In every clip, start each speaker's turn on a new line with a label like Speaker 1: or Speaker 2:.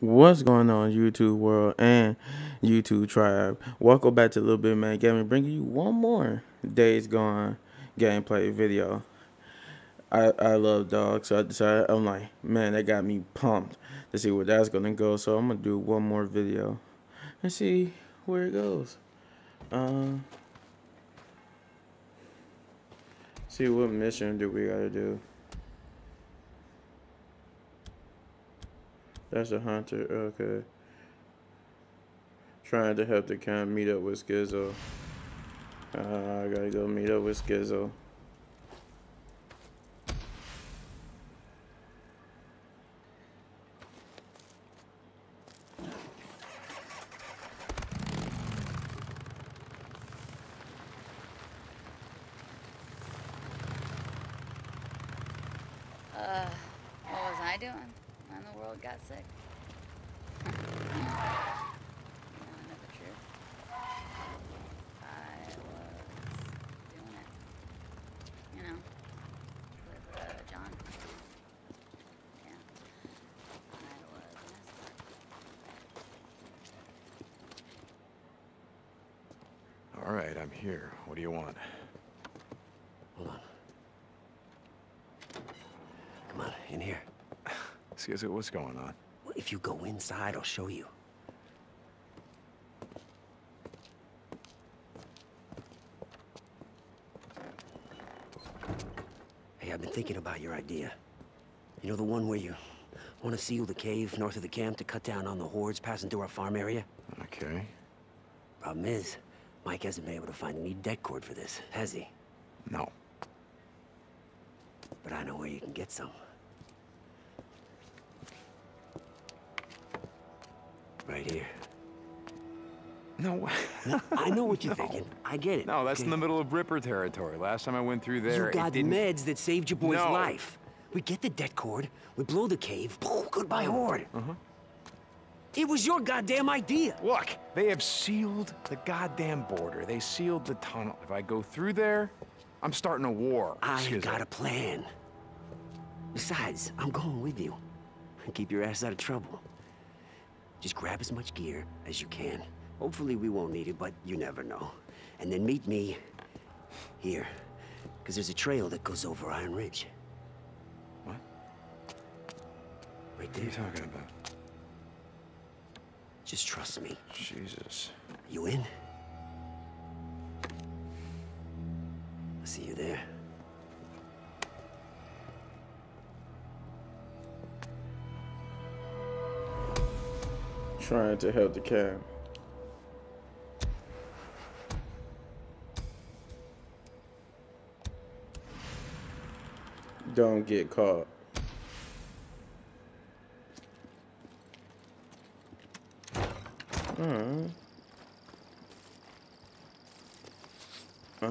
Speaker 1: What's going on, YouTube world and YouTube tribe? Welcome back to LilBigMan Gaming, bringing you one more Days Gone gameplay video. I I love dogs, so I decided I'm like, man, that got me pumped to see where that's gonna go. So I'm gonna do one more video and see where it goes. Uh, see what mission do we gotta do. That's a hunter. Okay. Trying to help the camp meet up with Skizzo. Uh, I gotta go meet up with Skizzo.
Speaker 2: Uh, what was I doing when the world got sick? you wanna know the truth? I was doing it. You know, with uh, John. Yeah. I was an escort.
Speaker 3: All right, I'm here. What do you want?
Speaker 4: Hold on. Come on, in here.
Speaker 3: Excuse me, what's going on?
Speaker 4: If you go inside, I'll show you. Hey, I've been thinking about your idea. You know the one where you want to seal the cave north of the camp to cut down on the hordes passing through our farm area?
Speaker 3: Okay.
Speaker 4: Problem is, Mike hasn't been able to find any det cord for this, has he?
Speaker 3: No.
Speaker 4: But I know where you can get some. Right here.
Speaker 3: No.
Speaker 4: Way I know what you're thinking. I get it.
Speaker 3: no, that's in the middle of Ripper territory. Last time I went through there,
Speaker 4: You got meds that saved your boy's
Speaker 3: No.
Speaker 4: life. We get the det cord, we blow the cave, goodbye horde. Uh-huh. It was your goddamn idea.
Speaker 3: Look, they have sealed the goddamn border. They sealed the tunnel. If I go through there, I'm starting a war.
Speaker 4: I got
Speaker 3: me.
Speaker 4: a plan. Besides, I'm going with you. Keep your ass out of trouble. Just grab as much gear as you can. Hopefully we won't need it, but you never know. And then meet me here. Because there's a trail that goes over Iron Ridge.
Speaker 3: What?
Speaker 4: Right
Speaker 3: What are you talking about?
Speaker 4: Just trust me.
Speaker 3: Jesus.
Speaker 4: You in? I'll see you there.
Speaker 1: Trying to help the camp. Don't get caught. Alright. Uh,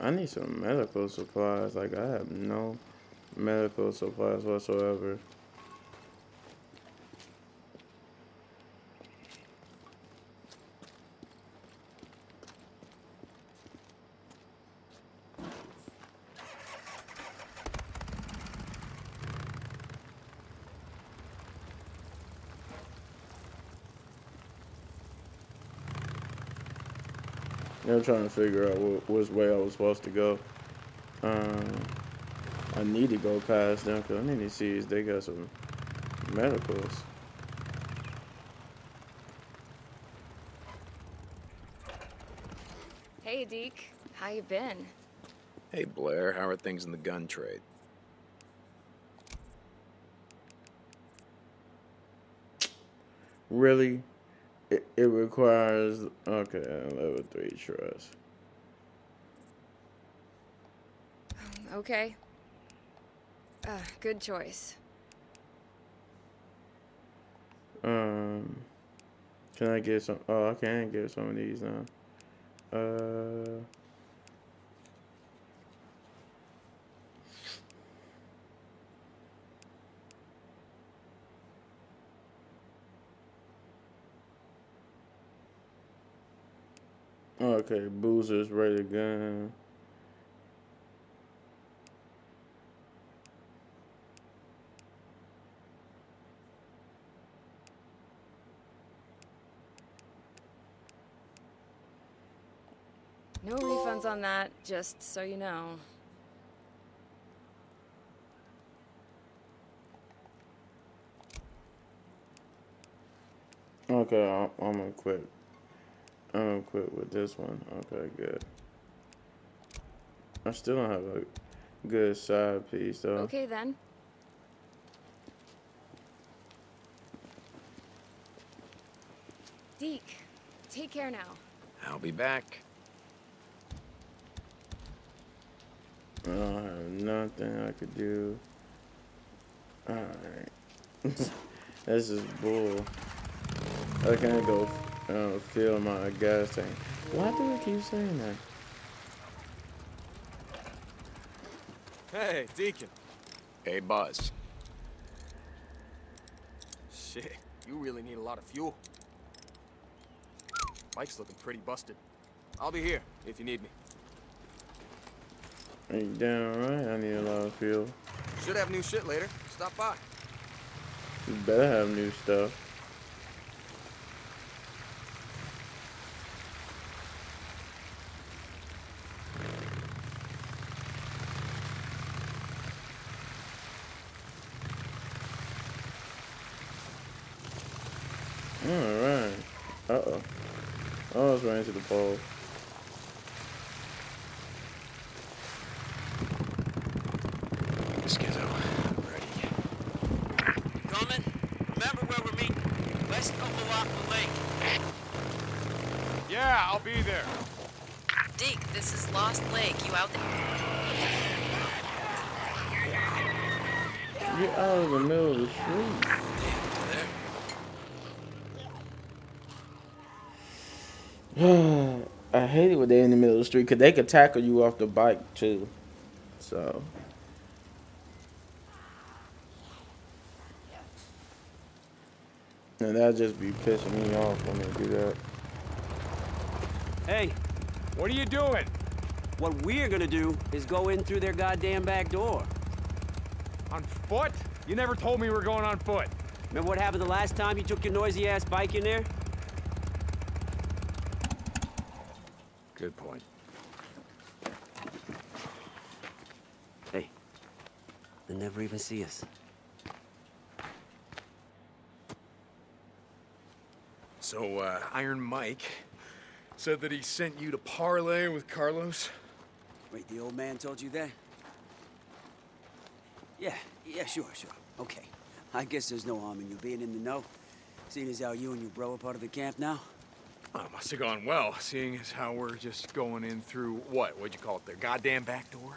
Speaker 1: I need some medical supplies. Like I have no medical supplies whatsoever. I'm trying to figure out wh- which way I was supposed to go. Um, I need to go past them because I need to see if they got some medicals.
Speaker 5: Hey, Deke. How you been?
Speaker 3: Hey, Blair. How are things in the gun trade?
Speaker 1: Really, it, it requires okay level three trust.
Speaker 5: Okay. Uh, good choice.
Speaker 1: Um, can I get some? Oh, I can get some of these now. Uh. Okay, Boozer's ready again.
Speaker 5: No refunds on that, just so you know.
Speaker 1: Okay, I'm gonna quit. I'm gonna with this one. Okay, good. I still don't have a good side piece though.
Speaker 5: Okay then. Deke, take care now.
Speaker 3: I'll be back.
Speaker 1: I don't have nothing I could do. Alright. this is bull. I can't go uh, fill my gas tank. Why do we keep saying that?
Speaker 6: Hey, Deacon.
Speaker 3: Hey, Buzz.
Speaker 6: Shit, you really need a lot of fuel. Bike's looking pretty busted. I'll be here if you need me.
Speaker 1: Are you damn right I need a lot of fuel.
Speaker 6: Should have new shit later. Stop by.
Speaker 1: You better have new stuff. Alright. Uh-oh. I almost ran into the pole.
Speaker 3: Skizzo, I'm ready.
Speaker 4: Coming? Remember where we're meeting? West of Malacca Lake.
Speaker 3: Yeah, I'll be there.
Speaker 7: Deke, this is Lost Lake. You out there?
Speaker 1: Get out of the middle of the street. I hate it when they're in the middle of the street because they could tackle you off the bike too. So. And that'll just be pissing me off when they do that.
Speaker 4: Hey,
Speaker 3: What are you doing?
Speaker 4: what we're gonna do is go in through their goddamn back door.
Speaker 3: On foot? You never told me we were going on foot.
Speaker 4: Remember what happened the last time you took your noisy ass bike in there?
Speaker 3: Good point.
Speaker 4: Hey, they'll never even see us.
Speaker 3: So, uh, Iron Mike said that he sent you to parlay with Carlos?
Speaker 4: Wait, the old man told you that? Yeah, yeah, sure, sure. Okay. I guess there's no harm in you being in the know. Seeing as how you and your bro are part of the camp now.
Speaker 3: Oh, it must have gone well, seeing as how we're just going in through what? What'd you call it? Their goddamn back door?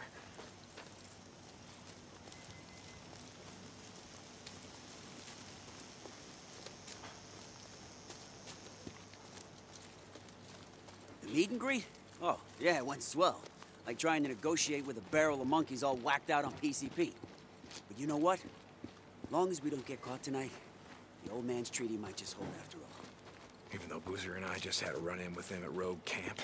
Speaker 4: The meet and greet? Oh, yeah, it went swell. Like trying to negotiate with a barrel of monkeys all whacked out on PCP. But you know what? Long as we don't get caught tonight, the old man's treaty might just hold after all.
Speaker 3: Even though Boozer and I just had a run-in with them at Rogue Camp.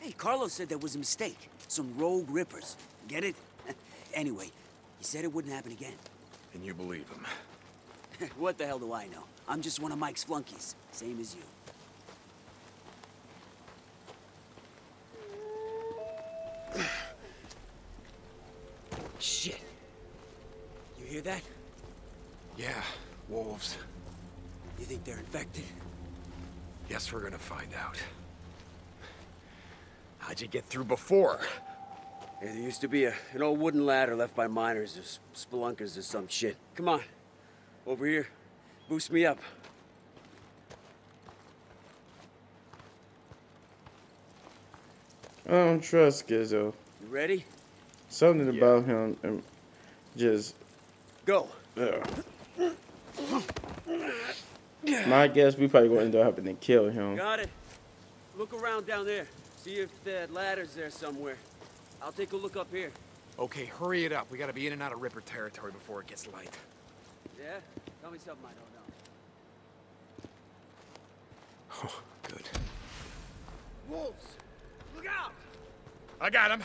Speaker 4: Hey, Carlos said there was a mistake. Some rogue rippers. Get it? anyway, he said it wouldn't happen again.
Speaker 3: And you believe him.
Speaker 4: what the hell do I know? I'm just one of Mike's flunkies, same as you. Shit. You hear that?
Speaker 3: Yeah, wolves.
Speaker 4: You think they're infected?
Speaker 3: Guess we're gonna find out. How'd you get through before?
Speaker 4: Yeah, there used to be a, an old wooden ladder left by miners or spelunkers or some shit. Come on. Over here. Boost me up.
Speaker 1: I don't trust Skizzo.
Speaker 4: You ready?
Speaker 1: Something about him um, just.
Speaker 4: Go.
Speaker 1: Ugh. My guess we probably gonna end up having to kill him.
Speaker 4: Got it. Look around down there. See if that ladder's there somewhere. I'll take a look up here.
Speaker 3: Okay, hurry it up. We gotta be in and out of Ripper territory before it gets light.
Speaker 4: Yeah? Tell me something I don't know.
Speaker 3: Oh, good.
Speaker 4: Wolves! Look out!
Speaker 3: I got him.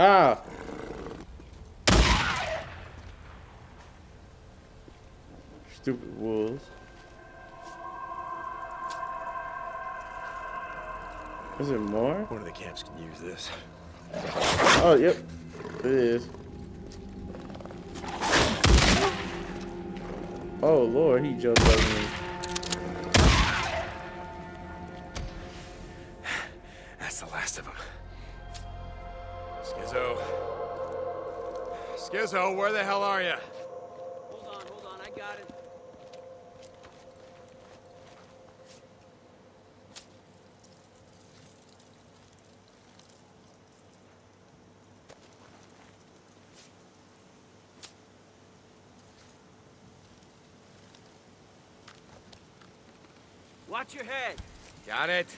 Speaker 1: Ah! Stupid wolves. Is it more?
Speaker 3: One of the camps can use this.
Speaker 1: Oh, yep. It is. Oh, Lord, he jumped over me.
Speaker 3: Skizzo, where the hell are you?
Speaker 4: Hold on, hold on, I got it. Watch your head.
Speaker 3: Got it.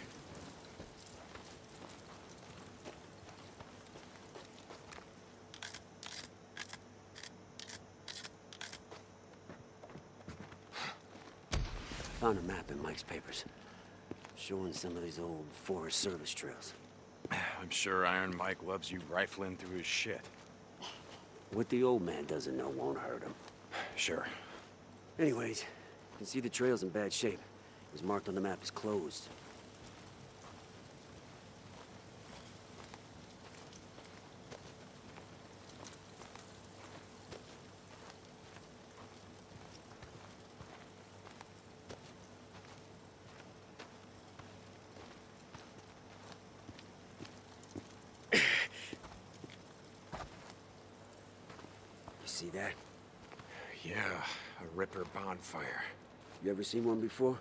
Speaker 4: Found a map in Mike's papers. Showing some of these old Forest Service trails.
Speaker 3: I'm sure Iron Mike loves you rifling through his shit.
Speaker 4: What the old man doesn't know won't hurt him.
Speaker 3: Sure.
Speaker 4: Anyways, you can see the trail's in bad shape. It was marked on the map as closed. See that?
Speaker 3: Yeah, a Ripper bonfire.
Speaker 4: You ever seen one before?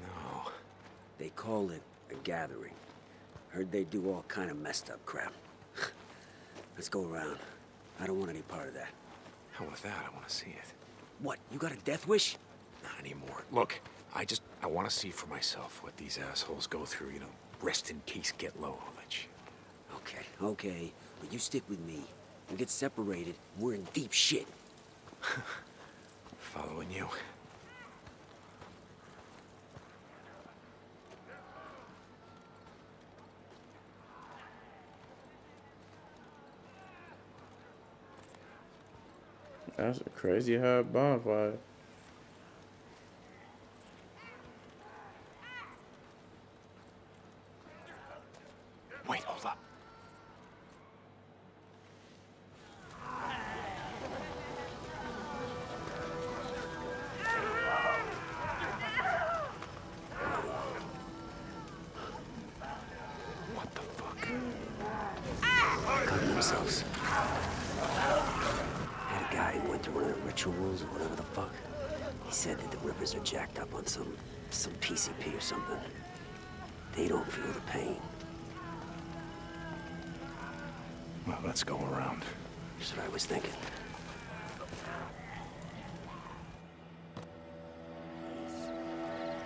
Speaker 3: No.
Speaker 4: They call it a gathering. Heard they do all kind of messed up crap. Let's go around. I don't want any part of that.
Speaker 3: Hell with that, I want to see it.
Speaker 4: What, you got a death wish?
Speaker 3: Not anymore. Look, I just, I want to see for myself what these assholes go through, you know, rest in peace, get low, shit.
Speaker 4: Okay, okay. But you stick with me. We get separated, we're in deep shit.
Speaker 3: Following you.
Speaker 1: That's a crazy hot bonfire.
Speaker 3: Wait, hold up. What the fuck?
Speaker 4: Cutting themselves. Had a guy who went to one of the rituals or whatever the fuck. He said that the Rippers are jacked up on some, some PCP or something. They don't feel the pain.
Speaker 3: Well, let's go around.
Speaker 4: That's what I was thinking.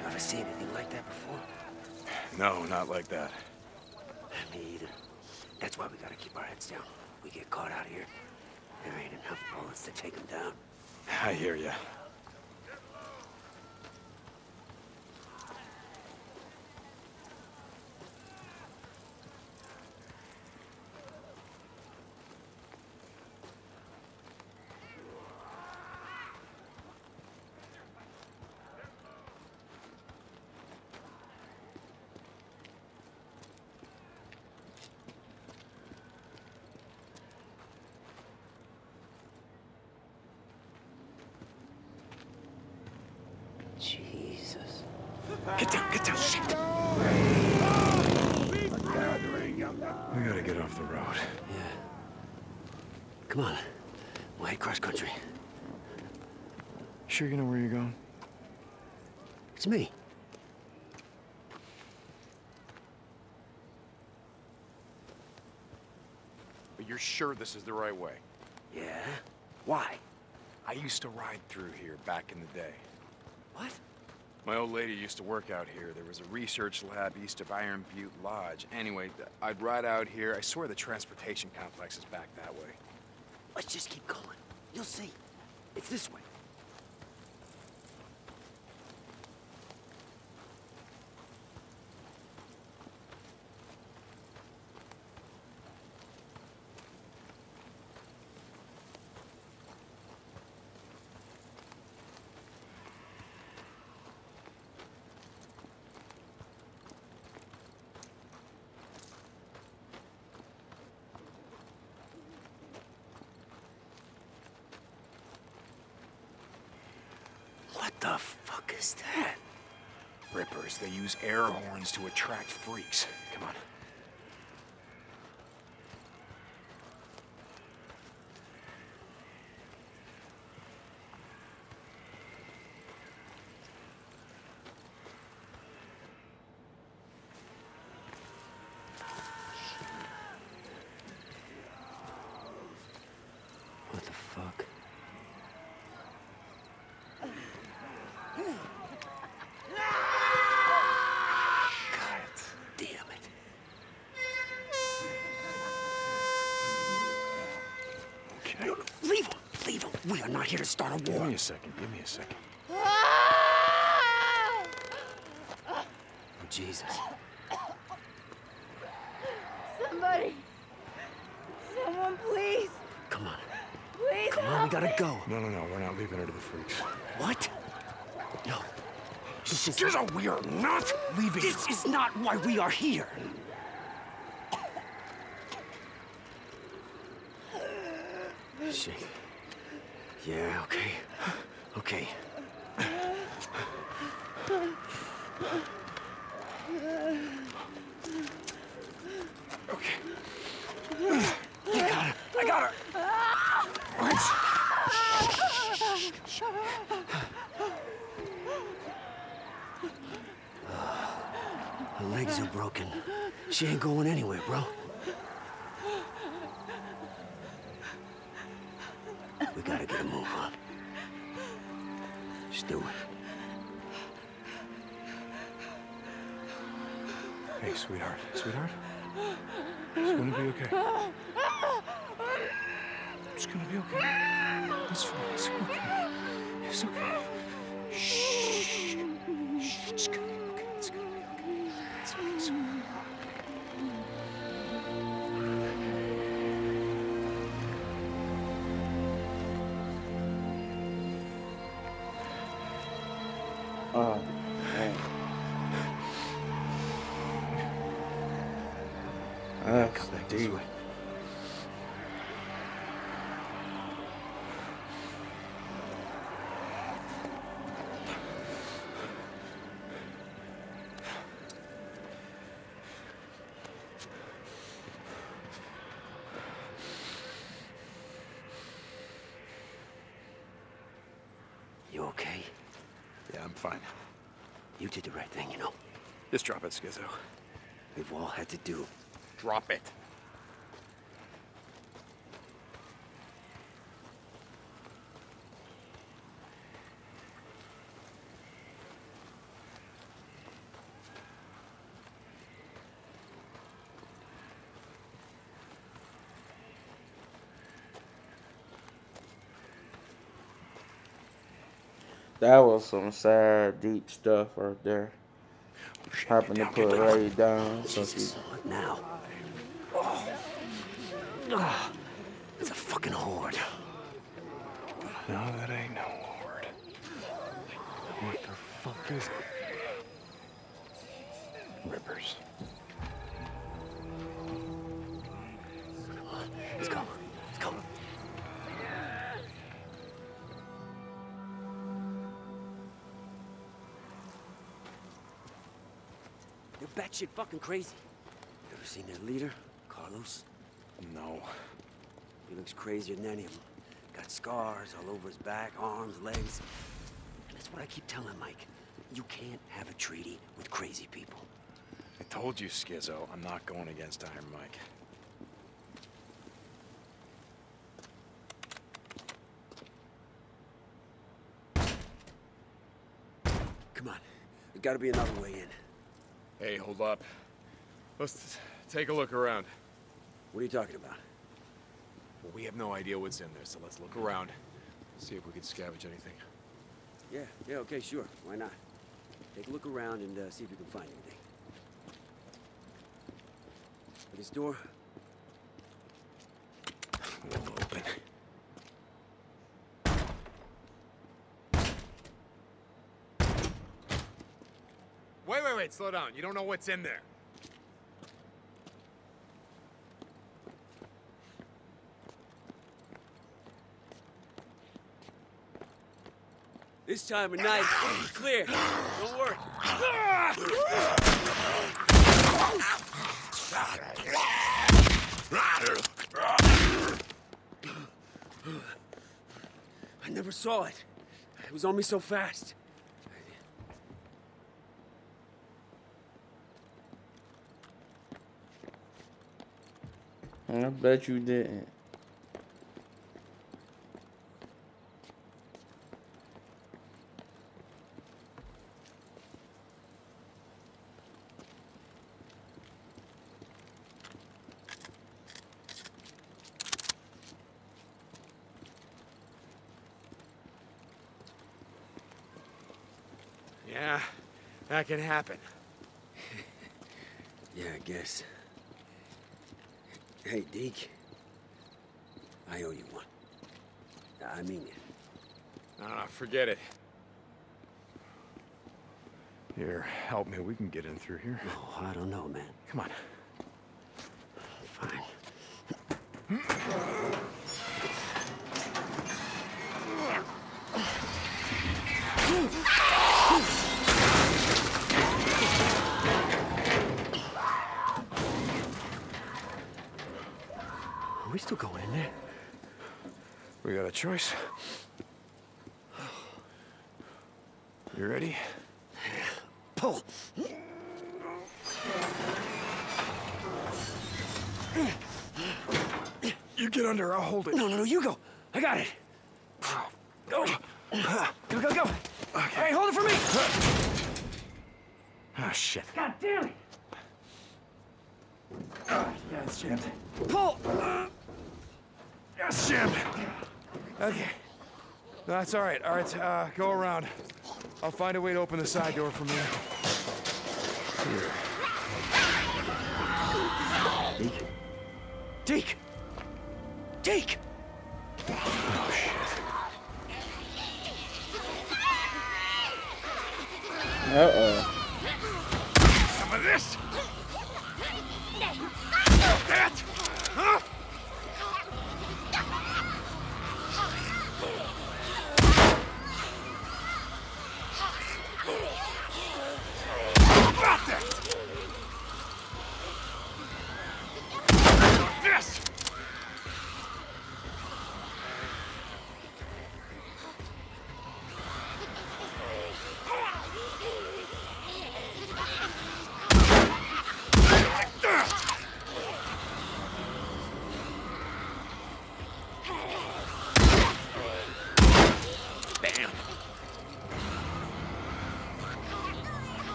Speaker 4: You ever see anything like that before?
Speaker 3: No, not like that.
Speaker 4: Me either. That's why we gotta keep our heads down. We get caught out here. There ain't enough bullets to take them down.
Speaker 3: I hear ya.
Speaker 4: Jesus.
Speaker 3: Get down, get down, shit! We gotta get off the road.
Speaker 4: Yeah. Come on. We'll head cross country.
Speaker 3: Sure you know where you're going?
Speaker 4: It's me.
Speaker 3: But you're sure this is the right way?
Speaker 4: Yeah? Why?
Speaker 3: I used to ride through here back in the day.
Speaker 4: What?
Speaker 3: My old lady used to work out here. There was a research lab east of Iron Butte Lodge. Anyway, I'd ride out here. I swear the transportation complex is back that way.
Speaker 4: Let's just keep going. You'll see. It's this way. The fuck is that?
Speaker 3: Rippers, they use air horns to attract freaks. Come on.
Speaker 4: What the fuck? God damn it.
Speaker 3: Okay.
Speaker 4: No, no, leave him. Leave him. We are not here to start a
Speaker 3: Give
Speaker 4: war.
Speaker 3: me a second. Give me a second.
Speaker 4: Oh, Jesus.
Speaker 8: Somebody. Someone, please.
Speaker 4: Come on.
Speaker 8: Please
Speaker 4: Come on, we gotta
Speaker 8: me.
Speaker 4: go.
Speaker 3: No, no, no. We're not leaving her to the freaks.
Speaker 4: What? No. This is,
Speaker 3: Skizzo, we are not leaving
Speaker 4: this is not why we are here. Shit. Yeah, okay. Okay.
Speaker 3: Okay.
Speaker 4: I got her. I got her. Her legs are broken. She ain't going anywhere, bro. We gotta get a move on. Just do it.
Speaker 3: Hey, sweetheart. Sweetheart? It's gonna be okay. It's gonna be okay. It's fine. It's okay. It's okay. I'm fine.
Speaker 4: You did the right thing, you know.
Speaker 3: Just drop it, Skizzo.
Speaker 4: We've all had to do.
Speaker 3: Drop it.
Speaker 1: That was some sad, deep stuff right there.
Speaker 3: Shit,
Speaker 1: Happened to put
Speaker 3: get down.
Speaker 1: Ray down. So she,
Speaker 4: Jesus, what now? Oh. Ah, it's a fucking horde.
Speaker 3: No, that ain't no horde. What the fuck is it? Rippers.
Speaker 4: Come on. Let's go. They're batshit fucking crazy. Ever seen their leader, Carlos?
Speaker 3: No.
Speaker 4: He looks crazier than any of them. Got scars all over his back, arms, legs. And that's what I keep telling Mike. You can't have a treaty with crazy people.
Speaker 3: I told you, Skizzo, I'm not going against Iron Mike.
Speaker 4: Come on. There's gotta be another way in.
Speaker 6: Hey, hold up. Let's take a look around.
Speaker 4: What are you talking about?
Speaker 3: Well, we have no idea what's in there, so let's look around. See if we can scavenge anything.
Speaker 4: Yeah, yeah, okay, sure. Why not? Take a look around and uh, see if you can find anything. This door,
Speaker 3: Won't open.
Speaker 6: Wait, slow down. You don't know what's in there.
Speaker 4: This time of night, it's clear. Don't worry. I never saw it. It was on me so fast.
Speaker 1: I bet you didn't.
Speaker 3: Yeah, that can happen.
Speaker 4: Yeah, I guess. Hey, Deke. I owe you one. I mean it.
Speaker 3: No, forget it. Here, help me. We can get in through here.
Speaker 4: Oh, I don't know, man.
Speaker 3: Come on.
Speaker 4: Fine. Are we still going in there?
Speaker 3: We got a choice. You ready?
Speaker 4: Pull!
Speaker 3: You get under, I'll hold it.
Speaker 4: No, no, no, you go. I got it. Go. Go, go, go. Okay. Hey, hold it for me.
Speaker 3: Ah, shit.
Speaker 4: God damn it.
Speaker 3: Yeah, it's jammed.
Speaker 4: Pull.
Speaker 3: Yeah, it's jammed. Okay. No, that's all right. All right, uh, go around. I'll find a way to open the side door from here.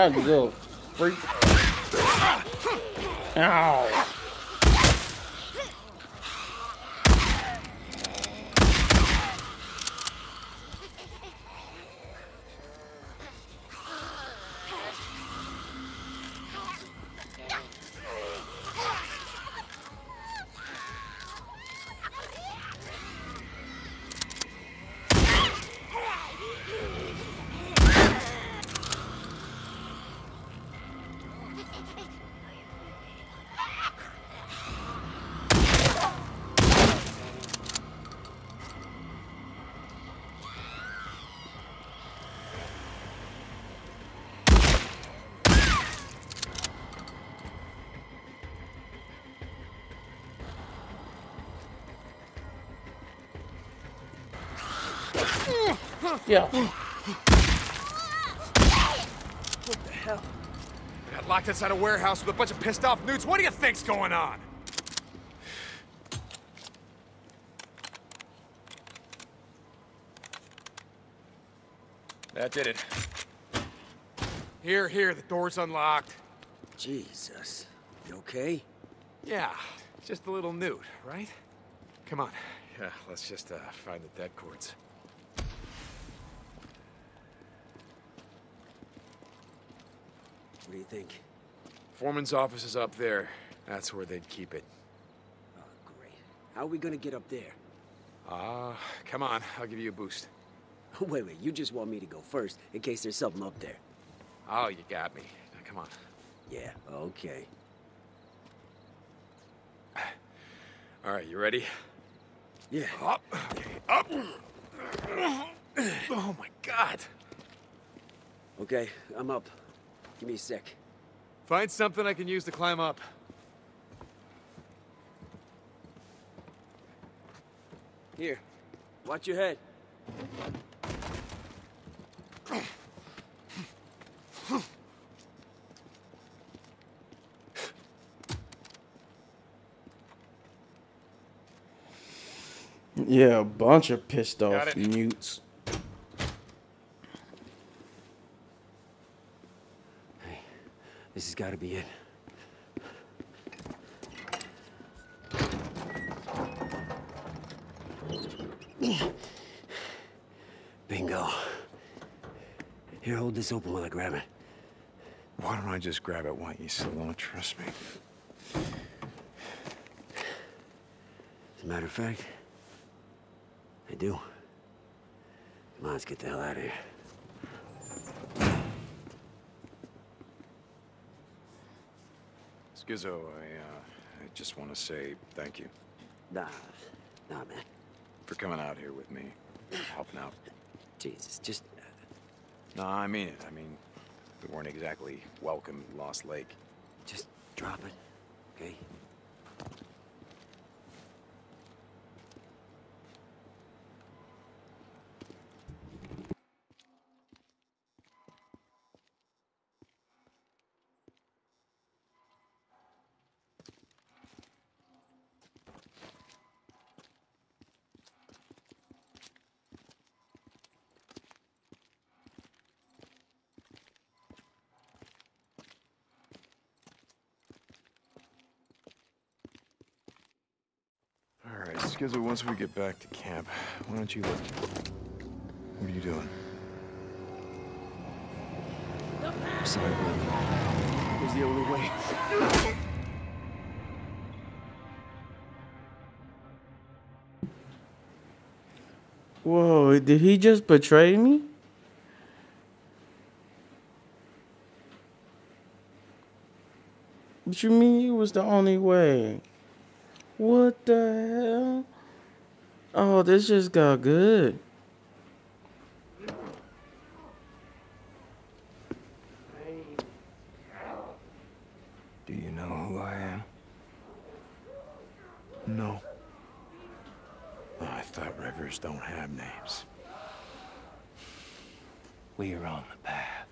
Speaker 1: That's good. Freak. Ow. Yeah. What the hell?
Speaker 3: We got locked inside a warehouse with a bunch of pissed off newts. What do you think's going on? That did it. Here, here, the door's unlocked.
Speaker 4: Jesus. You okay?
Speaker 3: Yeah, just a little newt, right? Come on. Yeah, let's just uh, find the det cords.
Speaker 4: What do you think?
Speaker 3: Foreman's office is up there. That's where they'd keep it.
Speaker 4: Oh, great. How are we gonna get up there?
Speaker 3: Ah, come on. I'll give you a boost.
Speaker 4: Wait, wait, you just want me to go first in case there's something up there.
Speaker 3: Oh, you got me. Now, come on.
Speaker 4: Yeah, okay.
Speaker 3: All right, you ready?
Speaker 4: Yeah.
Speaker 3: Up. Okay, up. Oh my God.
Speaker 4: Okay, I'm up. Give me a sec.
Speaker 3: Find something I can use to climb up.
Speaker 4: Here, watch your head.
Speaker 1: Yeah, a bunch of pissed off
Speaker 3: it.
Speaker 1: mutes.
Speaker 4: This has got to be it. Bingo. Here, hold this open while I grab it.
Speaker 3: Why don't I just grab it? Why you still don't trust me?
Speaker 4: As a matter of fact, I do. Come on, let's get the hell out of here.
Speaker 3: Skizzo, I, uh, I just want to say thank you
Speaker 4: Nah, nah, man.
Speaker 3: for coming out here with me, helping out.
Speaker 4: Jesus, just
Speaker 3: No, I mean it. I mean, we weren't exactly welcome in Lost Lake.
Speaker 4: Just drop it, okay?
Speaker 3: Skizzo, once we get back to camp, why don't you look? What are you doing?
Speaker 4: I'm sorry, brother. Was the only way.
Speaker 1: Whoa, did he just betray me? What you mean it was the only way? What the hell? Oh, this just got good.
Speaker 3: Do you know who I am? No. I thought Rippers don't have names.
Speaker 9: We are on the path.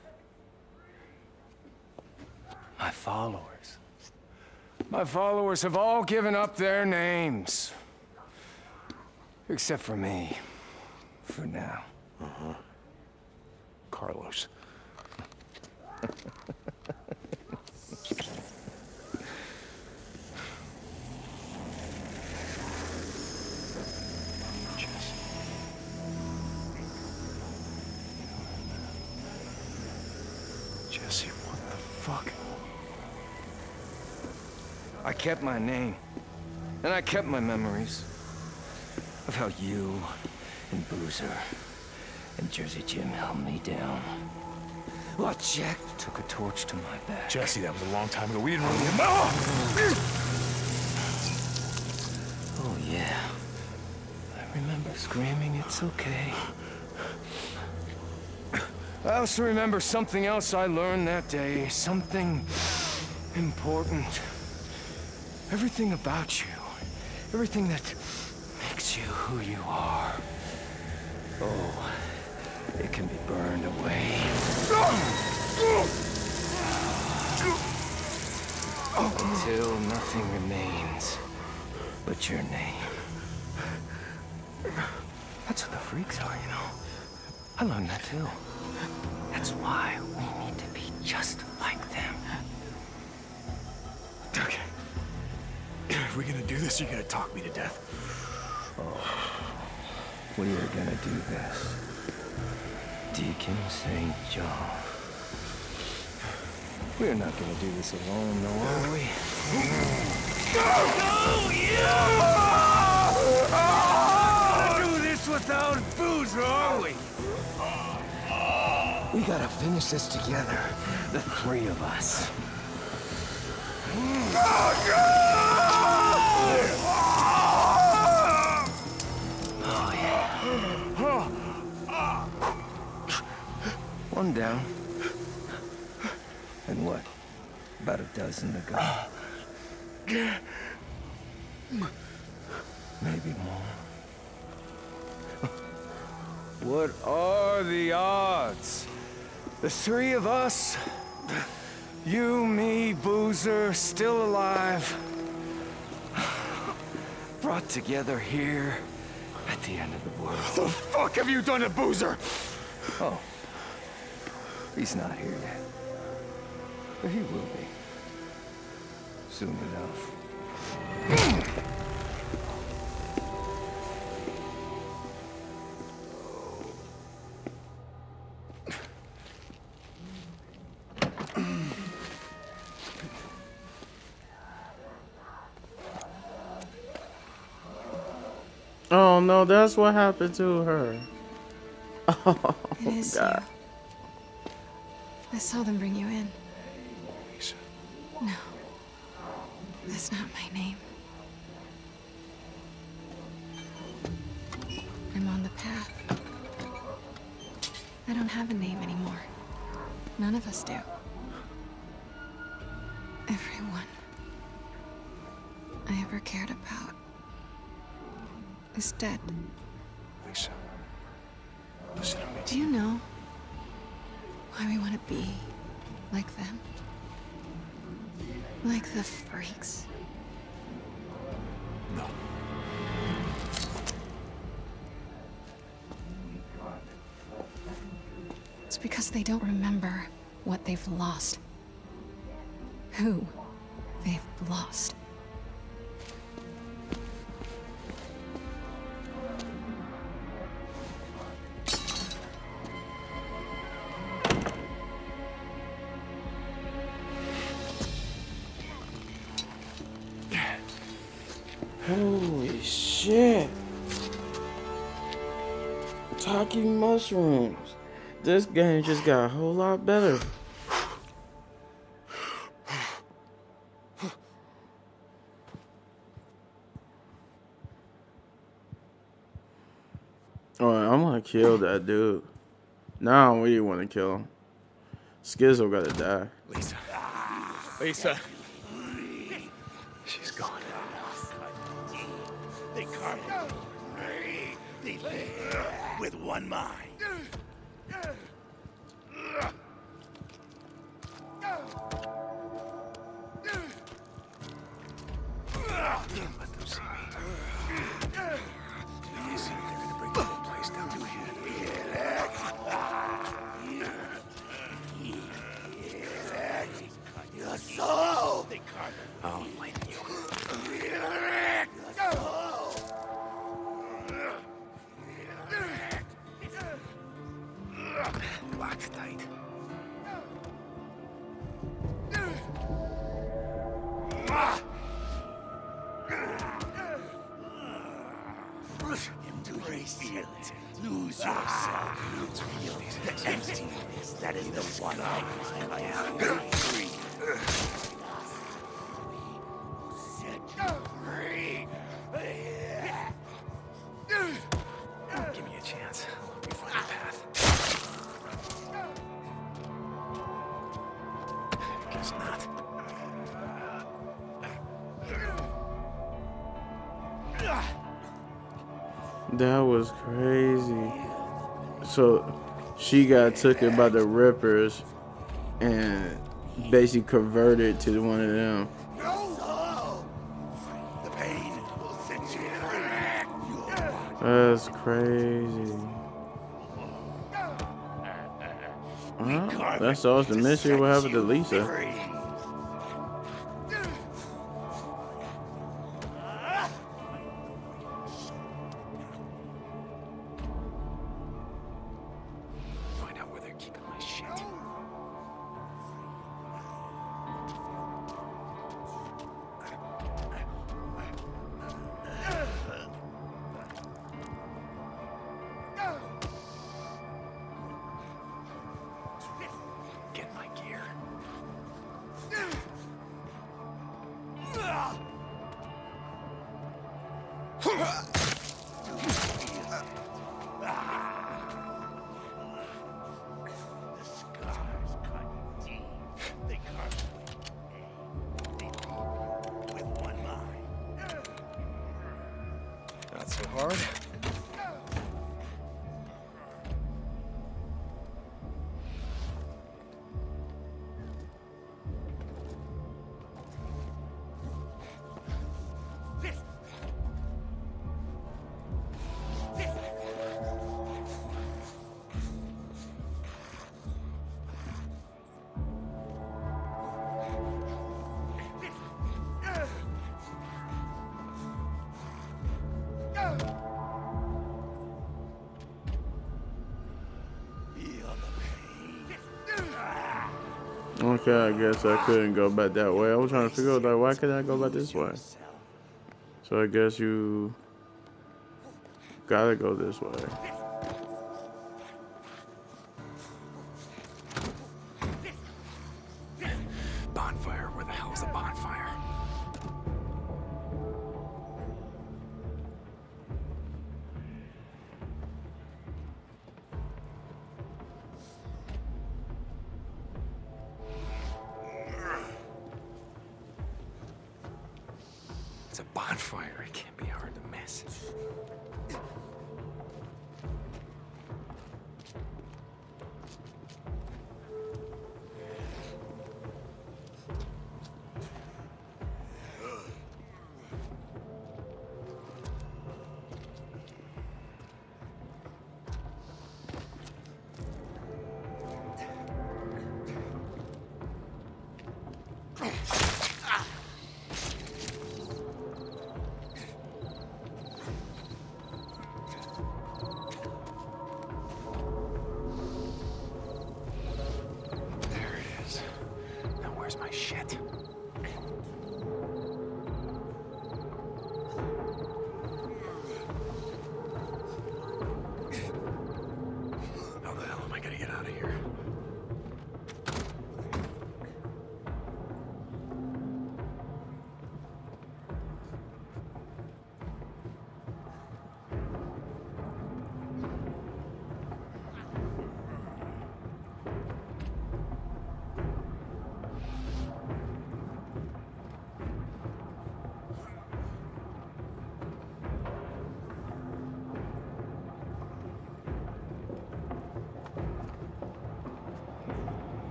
Speaker 9: My followers. My followers have all given up their names. Except for me. For now. Uh-huh.
Speaker 3: Carlos. Jesse. Jesse, what the fuck?
Speaker 9: I kept my name. And I kept my memories. Of how you and Boozer and Jersey Jim held me down. While Jack took a torch to my back.
Speaker 3: Jesse, that was a long time ago. We didn't really.
Speaker 9: Oh, oh, yeah. I remember screaming, it's okay. I also remember something else I learned that day. Something important. Everything about you. Everything that who you are. Oh, it can be burned away. Until nothing remains but your name. That's what the freaks are, you know. I learned that too. That's why we need to be just like them.
Speaker 3: Okay. If we're gonna do this, you're gonna talk me to death.
Speaker 9: We are gonna do this. Deacon St. John. We're not gonna do this alone, though, are we? No, you! Do this without Boozer, are we? We gotta finish this together. The three of us. Oh, down. And what? About a dozen to go. Maybe more. What are the odds? The three of us, you, me, Boozer, still alive, brought together here at the end of the world.
Speaker 6: What The fuck have you done to Boozer?
Speaker 9: Oh, he's not here yet. But he will be. Soon enough.
Speaker 1: Oh no, that's what happened to her. Oh god.
Speaker 5: you. I saw them bring you in.
Speaker 3: Lisa.
Speaker 5: No. That's not my name. I'm on the path. I don't have a name anymore. None of us do. Everyone I ever cared about is dead.
Speaker 3: Lisa. Listen to me.
Speaker 5: Do you know why we want to be like them? Like the freaks.
Speaker 3: No.
Speaker 5: It's because they don't remember what they've lost. Who they've lost.
Speaker 1: This game just got a whole lot better. Alright, I'm gonna kill that dude. Now I really wanna kill him. Skizzo gotta die.
Speaker 6: Lisa. Lisa.
Speaker 3: She's gone.
Speaker 10: They carved They live with one mind. That
Speaker 1: was crazy. So she got took it by the Rippers and basically converted to one of them. That's crazy. Well, that's all the mystery. What happened to Lisa? Okay, I guess I couldn't go back that way. I was trying to figure out like why could I go back this way? So I guess you gotta go this way.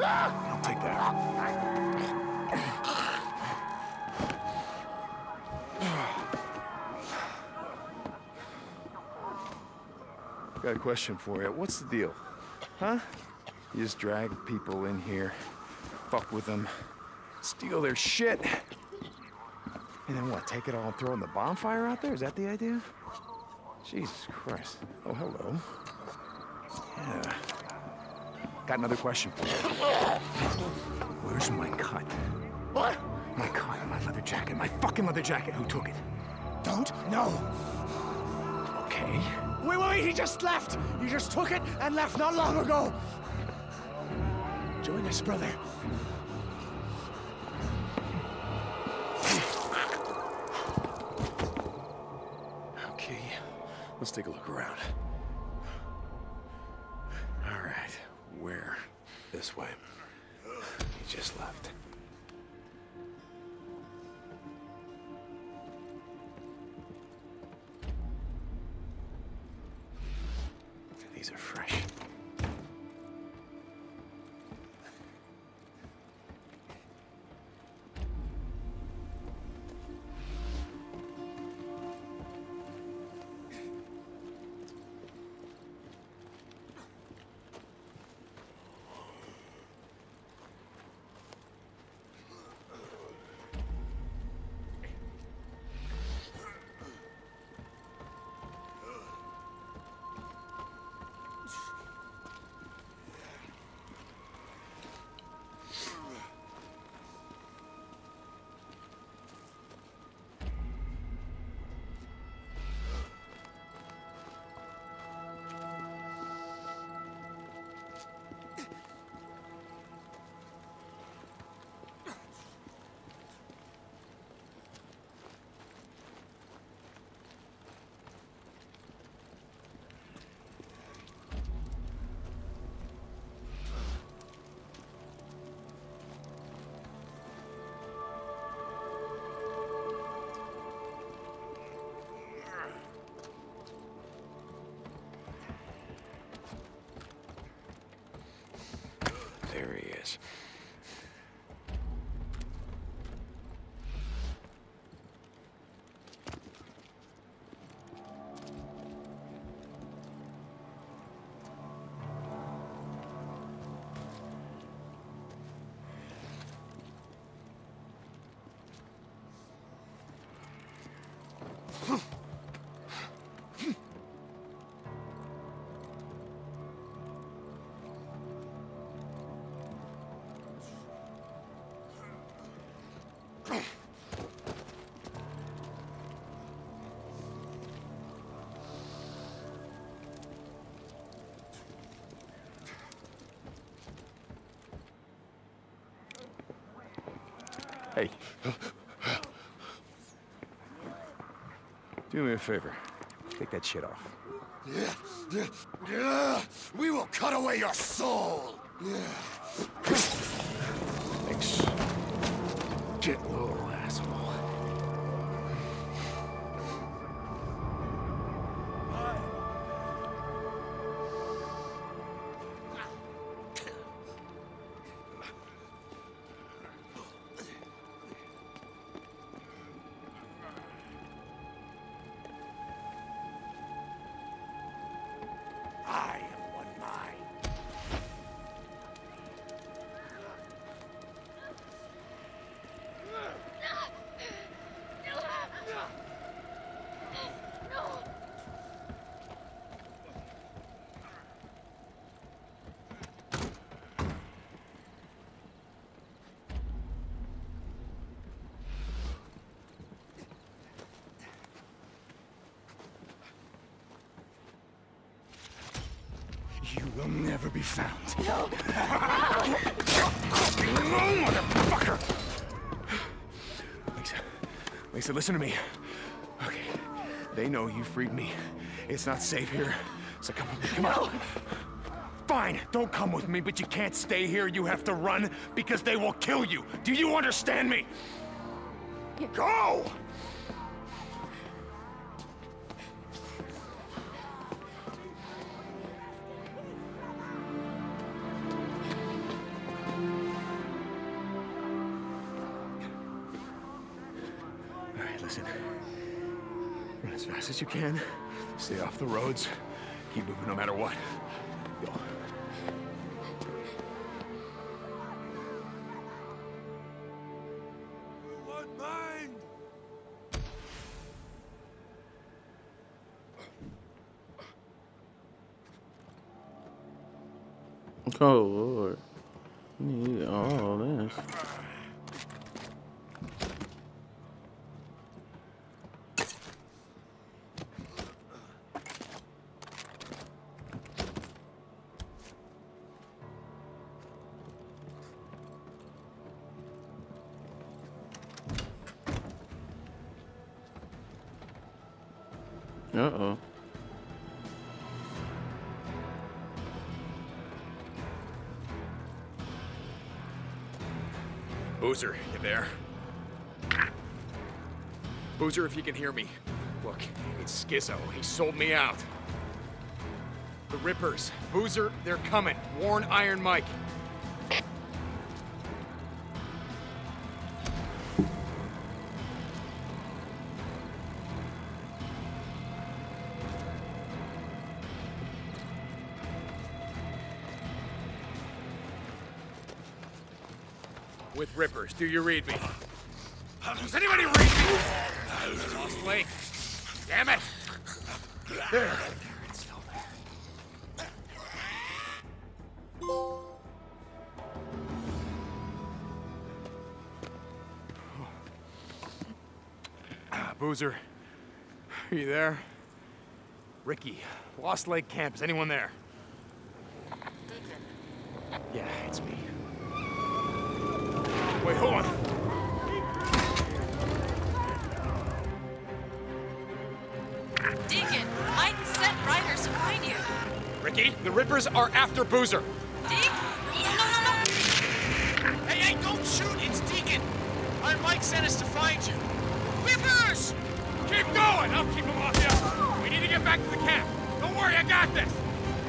Speaker 11: I'll take that.
Speaker 3: Got a question for you. What's the deal? Huh? You just drag people in here, fuck with them, steal their shit, and then what? Take it all and throw in the bonfire out there? Is that the idea? Jesus Christ. Oh, hello. Yeah. Got another question for you. Where's my cut?
Speaker 12: What?
Speaker 3: My cut, my leather jacket, my fucking leather jacket. Who took it?
Speaker 12: Don't know.
Speaker 3: Okay.
Speaker 12: Wait, wait, wait, he just left. You just took it and left not long ago. Join us, brother.
Speaker 11: Take a look around. All right, where? This way.
Speaker 3: Hey. Do me a favor. Take that shit off.
Speaker 13: We will cut away your soul.
Speaker 3: Thanks. Little Lisa, listen to me. Okay, they know you freed me. It's not safe here, so come with me, come on. Fine, don't come with me, but you can't stay here. You have to run because they will kill you. Do you understand me? Go! Fast as you can. Stay off the roads. Keep moving no matter what.
Speaker 14: Boozer, you there? Boozer, if you can hear me. Look, it's Skizzo. He sold me out. The Rippers. Boozer, they're coming. Warn Iron Mike. Do you read me? Does anybody read me? Lost Lake. Damn it! There. It's still there. Ah, Boozer, are you there? Ricky, Lost Lake Camp. Is anyone there? Yeah, it's me. Wait, hold on.
Speaker 7: Deacon, Mike sent riders to find you.
Speaker 14: Ricky, the Rippers are after Boozer.
Speaker 7: Deke? No, no, no, no.
Speaker 14: Hey, hey, don't shoot! It's Deacon! Iron Mike sent us to find you. Rippers! Keep going! I'll keep them off you. We need to get back to the camp. Don't worry, I got this.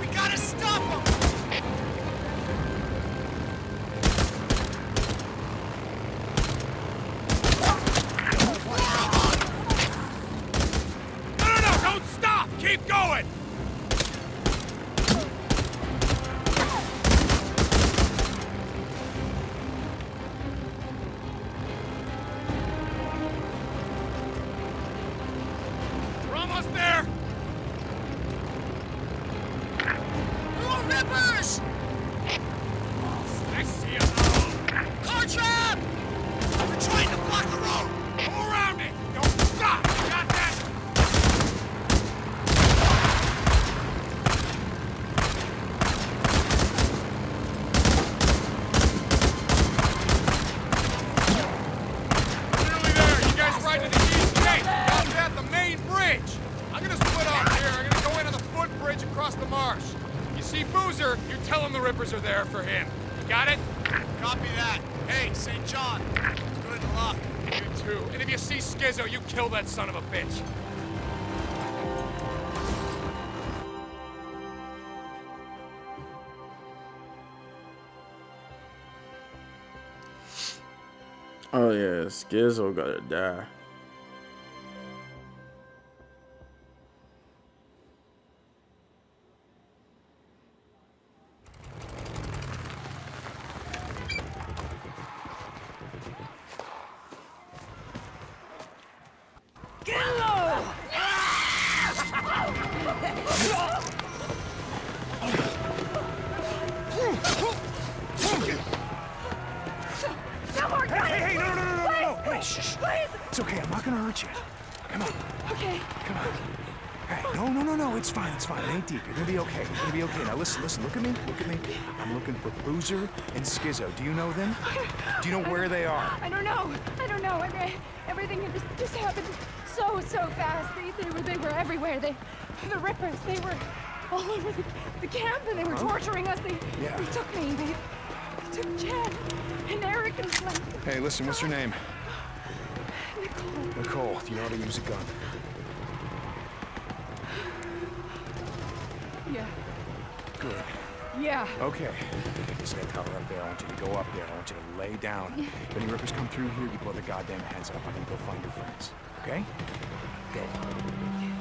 Speaker 14: We gotta stop them!
Speaker 1: Oh yeah, Skizzo gotta die.
Speaker 6: Do you know them? Do you know where they are?
Speaker 8: I don't know. I don't know. I mean, eh, everything just, just happened so, so fast. They, they were they were everywhere. They, the Rippers, they were all over the, the camp and they were torturing us. They,
Speaker 6: Yeah.
Speaker 8: they took me. They, they took Chad and Eric and Flint.
Speaker 6: Hey, listen, what's your name?
Speaker 8: Nicole.
Speaker 6: Nicole. Do you know how to use a gun?
Speaker 8: Yeah.
Speaker 6: Good.
Speaker 8: Yeah.
Speaker 6: Okay. Just tower up there. I want you to go up there. I want you to lay down. If any rippers come through here, you blow their goddamn heads off. I'm gonna go find your friends. Okay? Go.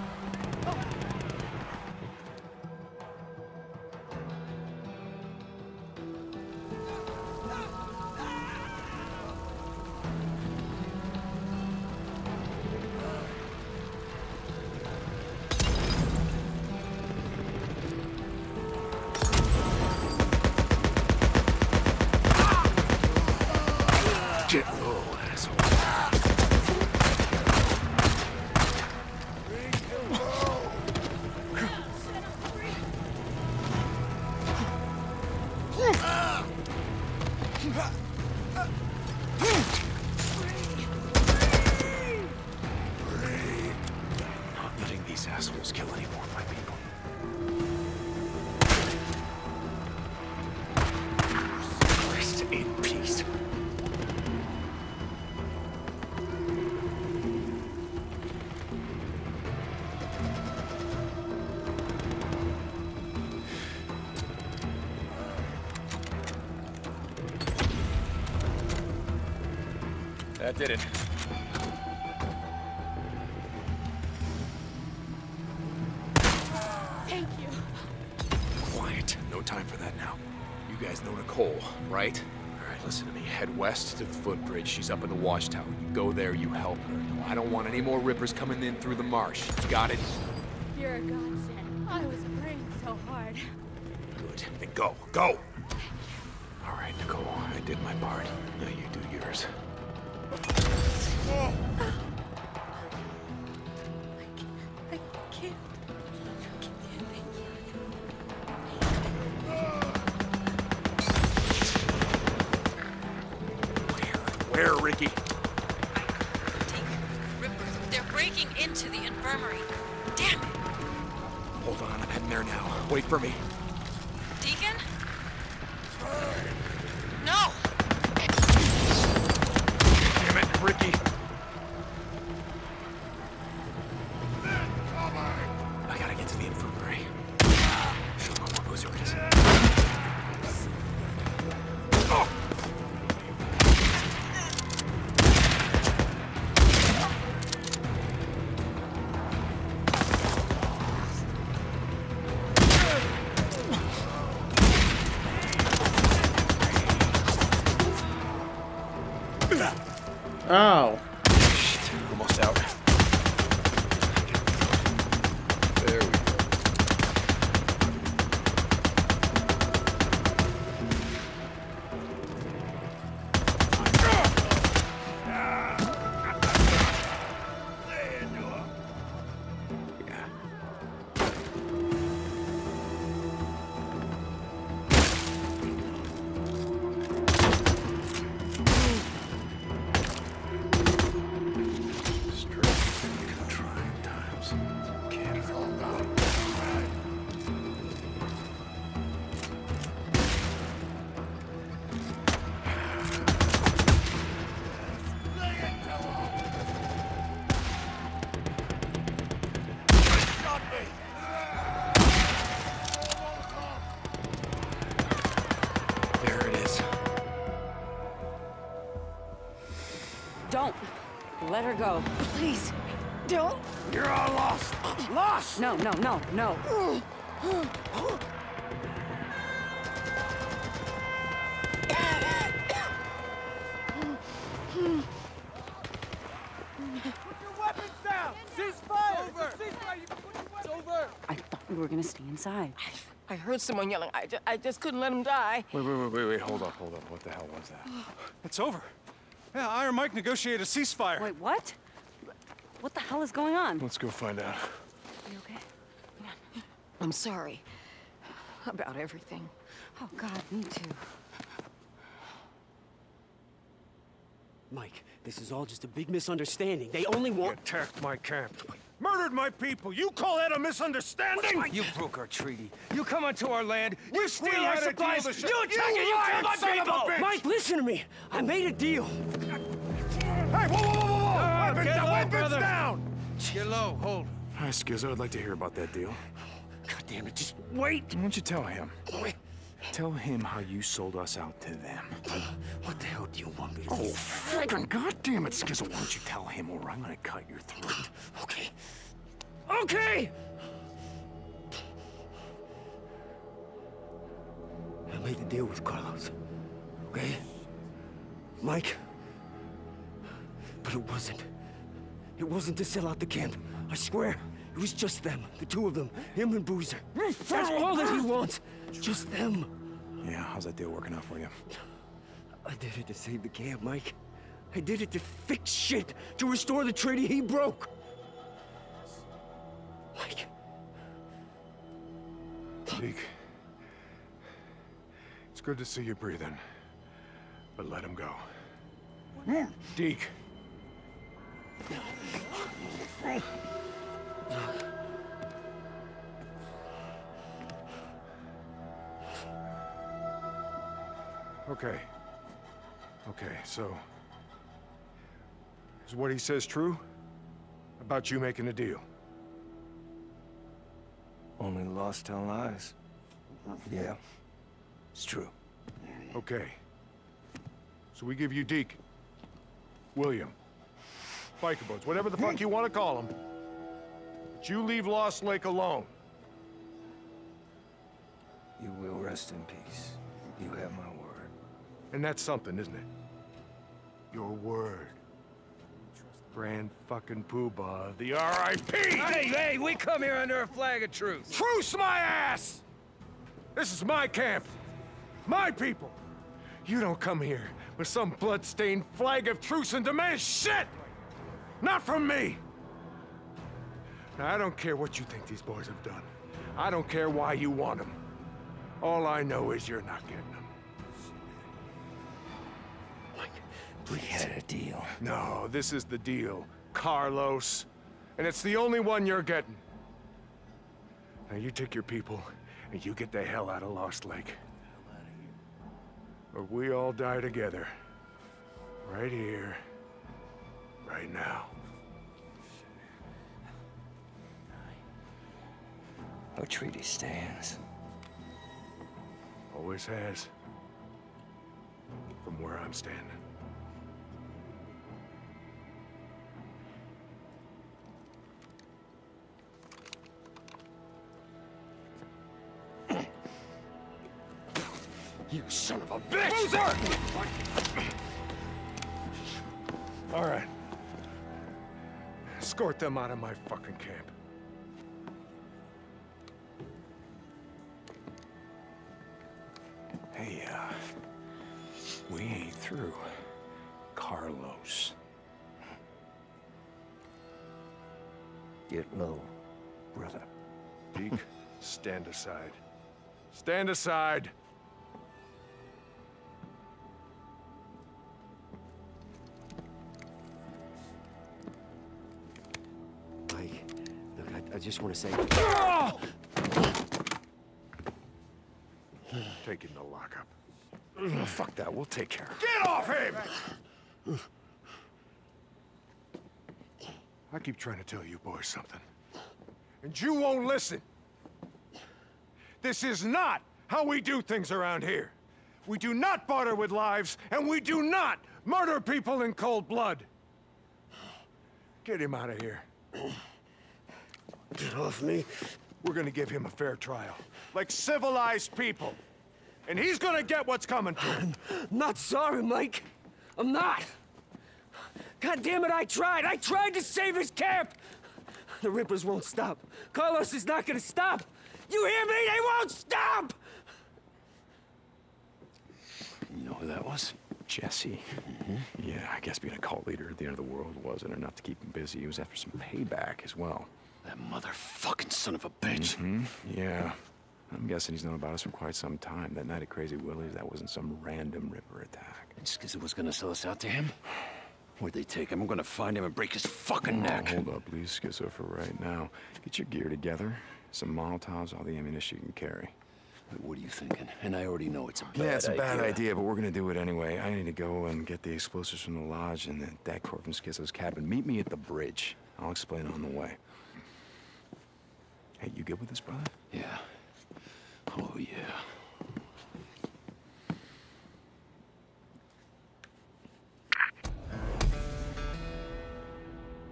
Speaker 6: Did it.
Speaker 8: Thank you.
Speaker 3: Quiet. No time for that now. You guys know Nicole, right? All right, listen to me. Head west to the footbridge. She's up in the watchtower. You go there, you help her. No, I don't want any more rippers coming in through the marsh. You got it?
Speaker 8: You're a godsend. I was praying so hard.
Speaker 3: Good. Then go. Go! All right, Nicole. I did my part. Now you do yours.
Speaker 6: Go.
Speaker 7: Please. Don't.
Speaker 9: You're all lost. Lost!
Speaker 7: No, no, no, no.
Speaker 9: Weapons down! Ceasefire! Over! It's over!
Speaker 7: I thought we were gonna stay inside.
Speaker 15: I heard someone yelling. I just, I just couldn't let him die.
Speaker 6: Wait, wait, wait, wait, wait. Hold up, hold up. What the hell was that?
Speaker 16: It's over. Yeah, Iron Mike negotiated a ceasefire.
Speaker 7: Wait, what? What the hell is going on?
Speaker 6: Let's go find out.
Speaker 7: You okay?
Speaker 15: I'm sorry about everything.
Speaker 7: Oh God, me too.
Speaker 4: Mike, this is all just a big misunderstanding. They only want...
Speaker 9: Attacked my camp. Murdered my people. You call that a misunderstanding? You broke our treaty. You come onto our land. You steal
Speaker 4: We
Speaker 9: our supplies. You
Speaker 4: sh-
Speaker 9: attack
Speaker 4: You
Speaker 9: it. You kill
Speaker 4: lying
Speaker 9: my
Speaker 4: son of
Speaker 9: people.
Speaker 4: Mike, listen to me. I made a deal.
Speaker 16: Low, hold.
Speaker 6: Hi, Skizzo. I'd like to hear about that deal.
Speaker 4: God damn it, just wait.
Speaker 6: Why don't you tell him? Tell him how you sold us out to them.
Speaker 4: What the hell do you want me to
Speaker 6: Oh,
Speaker 4: do?
Speaker 6: friggin' goddamn it, Skizzo. Why don't you tell him or I'm gonna cut your throat.
Speaker 4: Okay. Okay! I made a deal with Carlos. Okay? Mike. But it wasn't. It wasn't to sell out the camp. I swear. It was just them. The two of them. Him and Boozer. That's all that he wants. Just them.
Speaker 6: Yeah, how's that deal working out for you?
Speaker 4: I did it to save the camp, Mike. I did it to fix shit. To restore the treaty he broke. Mike.
Speaker 6: Deke. It's good to see you breathing. But let him go. Deke. Okay. Okay, so... Is what he says true? About you making a deal?
Speaker 9: Only lost tell lies. Yeah, it's true.
Speaker 6: Okay. So we give you Deke, William, biker boats, whatever the fuck you want to call them. But you leave Lost Lake alone.
Speaker 9: You will rest in peace. You have my word.
Speaker 6: And that's something, isn't it? Your word. Grand fucking poobah, the R.I.P.
Speaker 9: Hey, hey, we come here under a flag of truce.
Speaker 6: Truce my ass! This is my camp. My people. You don't come here with some blood-stained flag of truce and demand shit! Not from me! Now, I don't care what you think these boys have done. I don't care why you want them. All I know is you're not getting them.
Speaker 9: We had a deal.
Speaker 6: No, this is the deal, Carlos. And it's the only one you're getting. Now you take your people, and you get the hell out of Lost Lake. Or we all die together. Right here. Right now.
Speaker 9: Our treaty stands.
Speaker 6: Always has. From where I'm standing.
Speaker 9: You son of a bitch!
Speaker 6: All right. Escort them out of my fucking camp.
Speaker 3: Hey, uh, we ain't through. Carlos.
Speaker 4: Get low, brother.
Speaker 6: Deke, stand aside. Stand aside!
Speaker 4: I, I just want to say...
Speaker 6: Take him to lockup. Oh, fuck that, we'll take care of it.
Speaker 3: Get off him!
Speaker 6: I keep trying to tell you boys something. And you won't listen. This is not how we do things around here. We do not barter with lives, and we do not murder people in cold blood. Get him out of here.
Speaker 4: Get off me.
Speaker 6: We're gonna give him a fair trial. Like civilized people. And he's gonna get what's coming to him.
Speaker 4: Not sorry, Mike. I'm not. God damn it, I tried. I tried to save his camp. The Rippers won't stop. Carlos is not gonna stop. You hear me? They won't stop!
Speaker 3: You know who that was? Jesse. Mm-hmm. Yeah, I guess being a cult leader at the end of the world wasn't enough to keep him busy. He was after some payback as well.
Speaker 10: That motherfucking son of a bitch.
Speaker 3: Hmm? Yeah. I'm guessing he's known about us for quite some time. That night at Crazy Willie's, that wasn't some random Ripper attack.
Speaker 10: And Skizzy was gonna sell us out to him? Where'd they take him? I'm gonna find him and break his fucking
Speaker 3: Oh,
Speaker 10: neck.
Speaker 3: hold up, please, Skizzo, for right now. Get your gear together. Some Molotovs, all the ammunition you can carry.
Speaker 10: What are you thinking? And I already know it's a bad
Speaker 3: Yeah, it's a bad
Speaker 10: idea.
Speaker 3: idea, but we're gonna do it anyway. I need to go and get the explosives from the lodge and the det cord from Skizzo's cabin. Meet me at the bridge. I'll explain on the way. Hey, you good with this, brother?
Speaker 10: Yeah. Oh, yeah.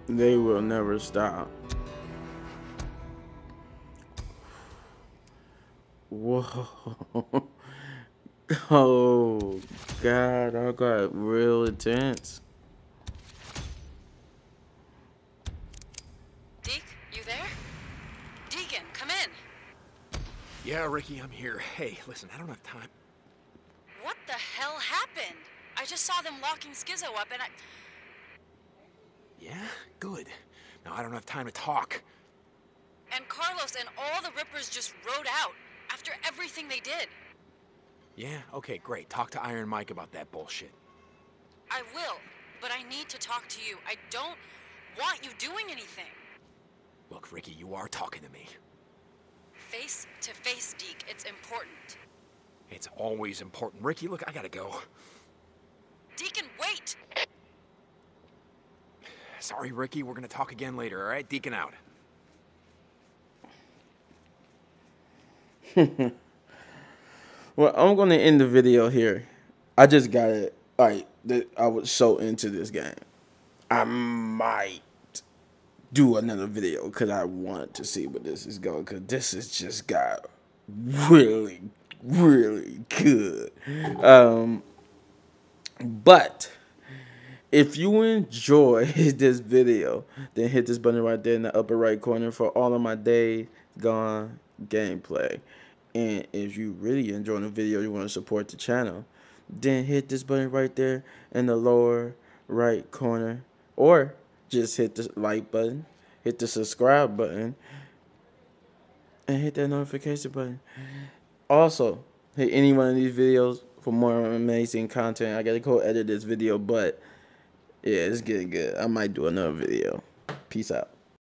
Speaker 1: They will never stop. Whoa. Oh, God, I got real intense.
Speaker 7: Deke, you there? Deacon, come in.
Speaker 17: Yeah, Ricky, I'm here. Hey, listen, I don't have time.
Speaker 7: What the hell happened? I just saw them locking Skizzo up and I.
Speaker 17: Yeah? Good. Now I don't have time to talk.
Speaker 7: And Carlos and all the Rippers just rode out after everything they did.
Speaker 17: Yeah? Okay, great. Talk to Iron Mike about that bullshit.
Speaker 7: I will, but I need to talk to you. I don't want you doing anything.
Speaker 17: Look, Ricky, you are talking to me.
Speaker 7: Face to face, Deke. It's important.
Speaker 17: It's always important. Ricky, look, I gotta go.
Speaker 7: Deacon, wait!
Speaker 17: Sorry, Ricky, we're gonna talk again later, all right? Deacon out.
Speaker 1: Well, I'm gonna end the video here. I just got it. Like, th- I was so into this game. I might do another video because I want to see where this is going. Because this has just got really, really good. Um, but if you enjoy this video, then hit this button right there in the upper right corner for all of my day gone gameplay. And if you really enjoy the video, you want to support the channel, then hit this button right there in the lower right corner. Or just hit the like button, hit the subscribe button, and hit that notification button. Also, hit any one of these videos for more amazing content. I gotta go edit this video, but yeah, it's getting good. I might do another video. Peace out.